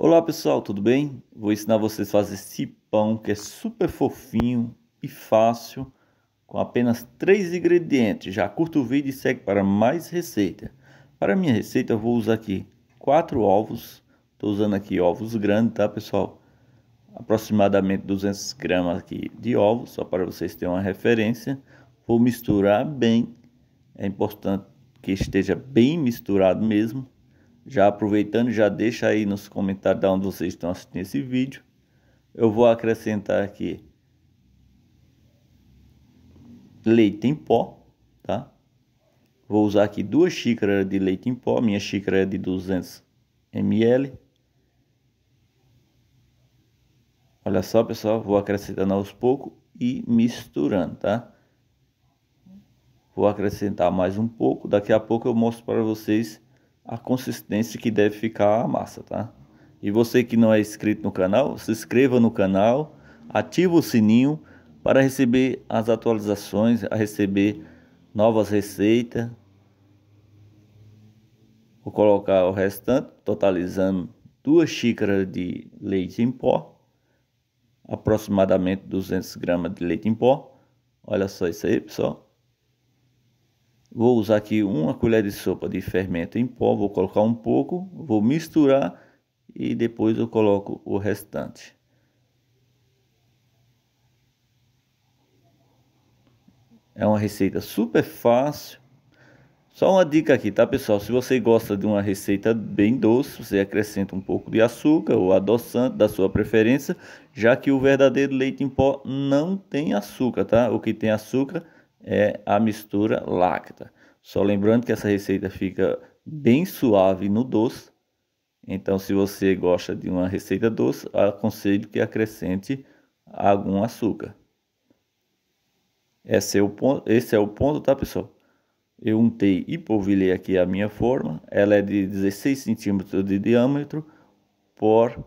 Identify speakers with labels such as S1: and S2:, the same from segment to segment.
S1: Olá pessoal, tudo bem? Vou ensinar vocês a fazer esse pão que é super fofinho e fácil com apenas três ingredientes. Já curta o vídeo e segue para mais receita. Para minha receita eu vou usar aqui quatro ovos. Estou usando aqui ovos grandes, tá pessoal? Aproximadamente 200 gramas aqui de ovos, só para vocês terem uma referência. Vou misturar bem. É importante que esteja bem misturado mesmo já aproveitando, já deixa aí nos comentários de onde vocês estão assistindo esse vídeo. Eu vou acrescentar aqui leite em pó, tá? Vou usar aqui duas xícaras de leite em pó, minha xícara é de 200 ml. Olha só, pessoal, vou acrescentando aos poucos e misturando, tá? Vou acrescentar mais um pouco, daqui a pouco eu mostro para vocês a consistência que deve ficar a massa, tá? E você que não é inscrito no canal, se inscreva no canal, ativa o sininho para receber as atualizações, a receber novas receitas. Vou colocar o restante, totalizando duas xícaras de leite em pó, aproximadamente 200 gramas de leite em pó. Olha só isso aí, pessoal. Vou usar aqui uma colher de sopa de fermento em pó, vou colocar um pouco, vou misturar e depois eu coloco o restante. É uma receita super fácil. Só uma dica aqui, tá pessoal? Se você gosta de uma receita bem doce, você acrescenta um pouco de açúcar ou adoçante da sua preferência, já que o verdadeiro leite em pó não tem açúcar, tá? O que tem açúcar é a mistura láctea. Só lembrando que essa receita fica bem suave no doce. Então, se você gosta de uma receita doce, aconselho que acrescente algum açúcar. Esse é o ponto, esse é o ponto tá, pessoal? Eu untei e polvilhei aqui a minha forma. Ela é de 16 centímetros de diâmetro por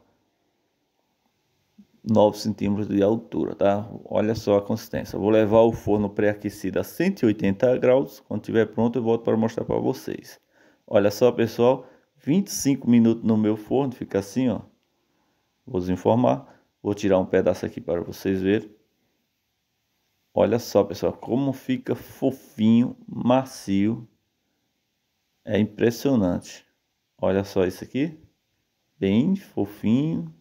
S1: 9 centímetros de altura, tá? Olha só a consistência. vou levar o forno pré-aquecido a 180 graus. Quando estiver pronto, eu volto para mostrar para vocês. Olha só, pessoal, 25 minutos no meu forno, fica assim, ó. Vou informar. Vou tirar um pedaço aqui para vocês verem. Olha só, pessoal, como fica fofinho, macio. É impressionante. Olha só isso aqui. Bem fofinho.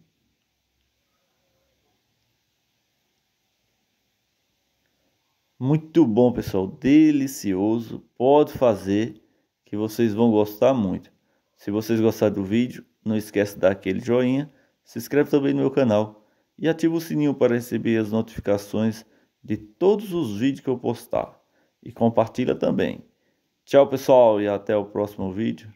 S1: Muito bom, pessoal, delicioso. Pode fazer que vocês vão gostar muito. Se vocês gostaram do vídeo, não esquece de dar aquele joinha, se inscreve também no meu canal e ativa o sininho para receber as notificações de todos os vídeos que eu postar. E compartilha também. Tchau, pessoal, e até o próximo vídeo.